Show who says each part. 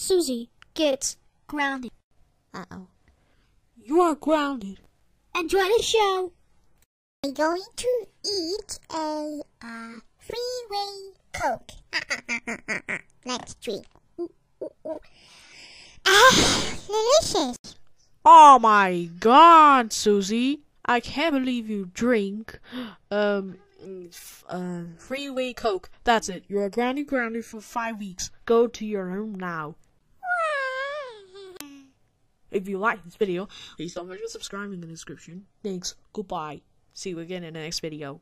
Speaker 1: Suzy gets grounded.
Speaker 2: Uh oh.
Speaker 3: You are grounded.
Speaker 1: Enjoy the show.
Speaker 2: I'm going to eat a uh, freeway Coke. Next week. Ah, delicious.
Speaker 3: Oh my god, Suzy. I can't believe you drink um f- uh freeway coke. That's it. You're grounded grounded for 5 weeks. Go to your room now. If you like this video, please don't forget to subscribe in the description. Thanks. Goodbye. See you again in the next video.